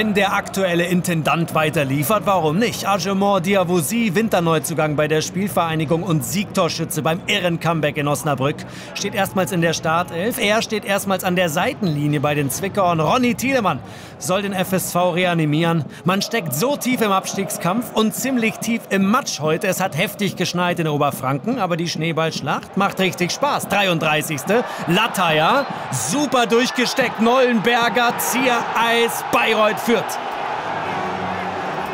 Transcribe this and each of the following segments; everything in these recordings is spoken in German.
Wenn der aktuelle Intendant weiter liefert, warum nicht? Argemont Diavosi, Winterneuzugang bei der Spielvereinigung und Siegtorschütze beim irren Comeback in Osnabrück, steht erstmals in der Startelf. Er steht erstmals an der Seitenlinie bei den Zwickauern. Ronny Thielemann soll den FSV reanimieren. Man steckt so tief im Abstiegskampf und ziemlich tief im Matsch heute. Es hat heftig geschneit in Oberfranken, aber die Schneeballschlacht macht richtig Spaß. 33. Lataya, super durchgesteckt. Nollenberger, Ziereis, Bayreuth führt.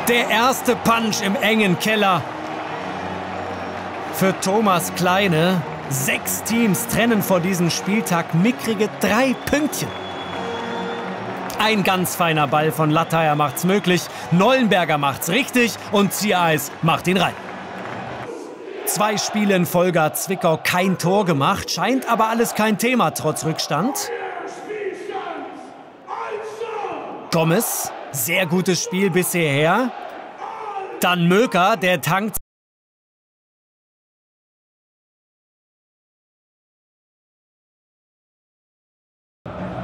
Der erste Punch im engen Keller für Thomas Kleine. Sechs Teams trennen vor diesem Spieltag mickrige drei Pünktchen. Ein ganz feiner Ball von Latteyer macht's möglich, Nollenberger macht's richtig und Ziereis macht ihn rein. Zwei Spiele in Folge hat Zwickau kein Tor gemacht, scheint aber alles kein Thema trotz Rückstand. Gomez, sehr gutes Spiel bisher. Dann Möker, der tankt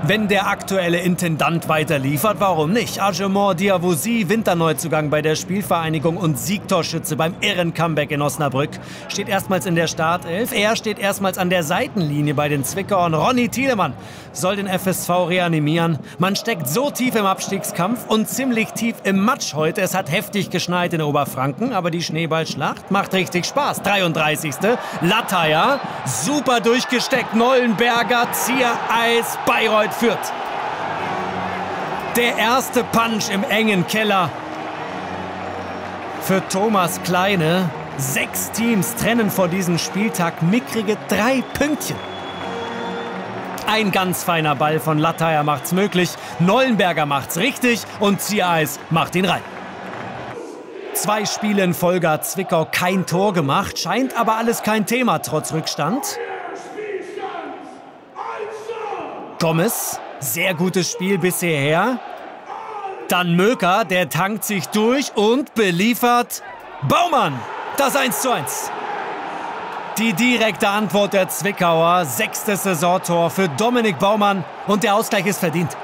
Wenn der aktuelle Intendant weiter liefert, warum nicht? Argemont Diavosi, Winterneuzugang bei der Spielvereinigung und Siegtorschütze beim irren Comeback in Osnabrück, steht erstmals in der Startelf. Er steht erstmals an der Seitenlinie bei den Zwickauern. Ronny Thielemann soll den FSV reanimieren. Man steckt so tief im Abstiegskampf und ziemlich tief im Matsch heute. Es hat heftig geschneit in Oberfranken, aber die Schneeballschlacht macht richtig Spaß. 33. Lataya, super durchgesteckt. Nollenberger, Ziereis, Bayreuth führt. Der erste Punch im engen Keller für Thomas Kleine. Sechs Teams trennen vor diesem Spieltag mickrige drei Pünktchen. Ein ganz feiner Ball von Latteyer macht's möglich, Nollenberger macht's richtig und Ziereis macht ihn rein. Zwei Spiele in Folge hat Zwickau kein Tor gemacht, scheint aber alles kein Thema trotz Rückstand. Gomez, sehr gutes Spiel bisher. Dann Möker, der tankt sich durch und beliefert Baumann. Das 1 zu 1. Die direkte Antwort der Zwickauer. Sechstes Saisontor für Dominik Baumann und der Ausgleich ist verdient.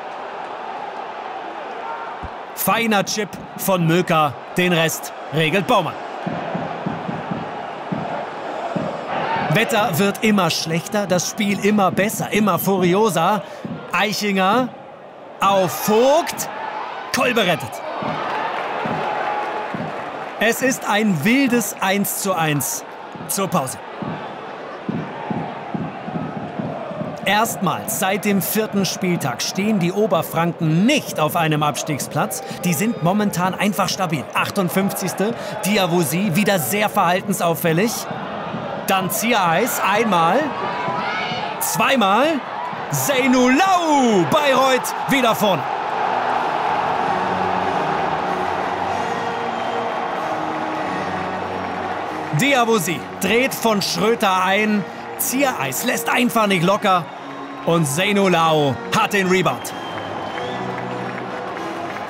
Feiner Chip von Möker. Den Rest regelt Baumann. Wetter wird immer schlechter, das Spiel immer besser, immer furioser. Eichinger auf Vogt. Kolbe rettet. Es ist ein wildes 1 zu 1 zur Pause. Erstmals seit dem vierten Spieltag stehen die Oberfranken nicht auf einem Abstiegsplatz. Die sind momentan einfach stabil. 58. Diavosi, wieder sehr verhaltensauffällig. Dann Ziereis, einmal, zweimal. Seinulau, Bayreuth wieder vorne. Diavosi dreht von Schröter ein. Ziereis lässt einfach nicht locker. Und Seinulau hat den Rebound.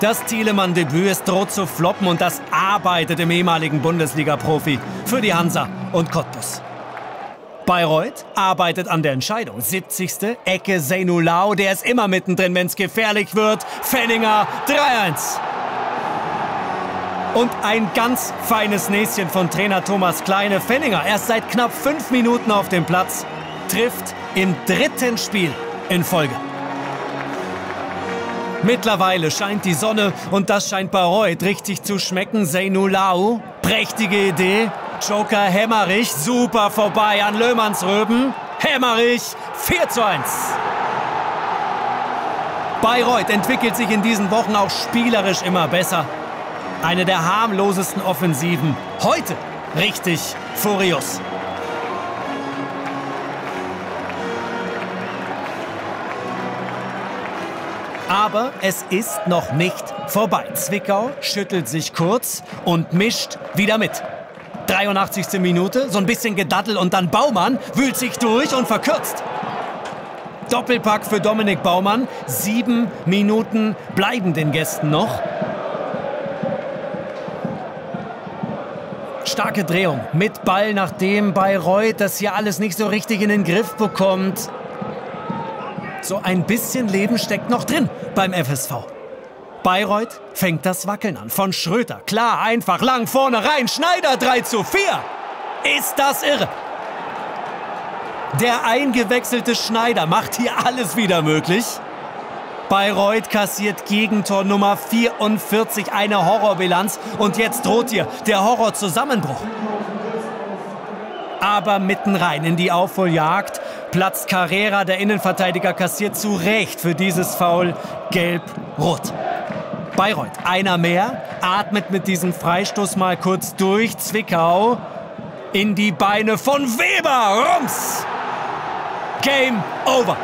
Das Thielemann-Debüt ist droht zu floppen und das arbeitet im ehemaligen Bundesliga-Profi für die Hansa und Cottbus. Bayreuth arbeitet an der Entscheidung. 70. Ecke Seinulau, der ist immer mittendrin, wenn es gefährlich wird. Fenninger 3-1. Und ein ganz feines Näschen von Trainer Thomas Kleine. Fenninger erst seit knapp fünf Minuten auf dem Platz, trifft im dritten Spiel in Folge. Mittlerweile scheint die Sonne und das scheint Bayreuth richtig zu schmecken. Seinulau, prächtige Idee. Joker Hemmerich, super vorbei an Löhmannsröben. Hemmerich, 4 zu 1. Bayreuth entwickelt sich in diesen Wochen auch spielerisch immer besser. Eine der harmlosesten Offensiven. Heute richtig furios. Aber es ist noch nicht vorbei. Zwickau schüttelt sich kurz und mischt wieder mit. 83. Minute, so ein bisschen Gedaddel und dann Baumann wühlt sich durch und verkürzt. Doppelpack für Dominik Baumann. Sieben Minuten bleiben den Gästen noch. Starke Drehung mit Ball, nachdem Bayreuth das hier alles nicht so richtig in den Griff bekommt. So ein bisschen Leben steckt noch drin beim FSV. Bayreuth fängt das Wackeln an. Von Schröter, klar, einfach, lang, vorne rein, Schneider 3 zu 4. Ist das irre? Der eingewechselte Schneider macht hier alles wieder möglich. Bayreuth kassiert Gegentor Nummer 44, eine Horrorbilanz. Und jetzt droht hier der Horrorzusammenbruch. Aber mitten rein in die Aufholjagd platzt Carrera. Der Innenverteidiger kassiert zu Recht für dieses Foul gelb-rot. Bayreuth, einer mehr, atmet mit diesem Freistoß mal kurz durch. Zwickau in die Beine von Weber. Rums! Game over.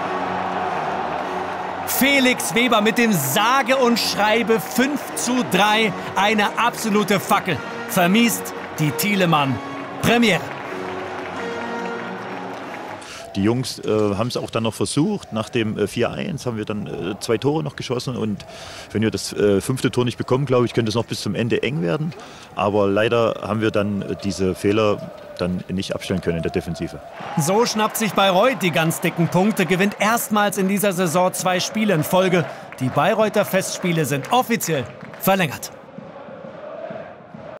Felix Weber mit dem sage und schreibe 5 zu 3. Eine absolute Fackel. Vermiest die Thielemann Premiere. Die Jungs äh, haben es auch dann noch versucht. Nach dem äh, 4-1 haben wir dann äh, zwei Tore noch geschossen. Und wenn wir das äh, fünfte Tor nicht bekommen, glaube ich, könnte es noch bis zum Ende eng werden. Aber leider haben wir dann äh, diese Fehler dann nicht abstellen können in der Defensive. So schnappt sich Bayreuth die ganz dicken Punkte, gewinnt erstmals in dieser Saison zwei Spiele in Folge. Die Bayreuther Festspiele sind offiziell verlängert.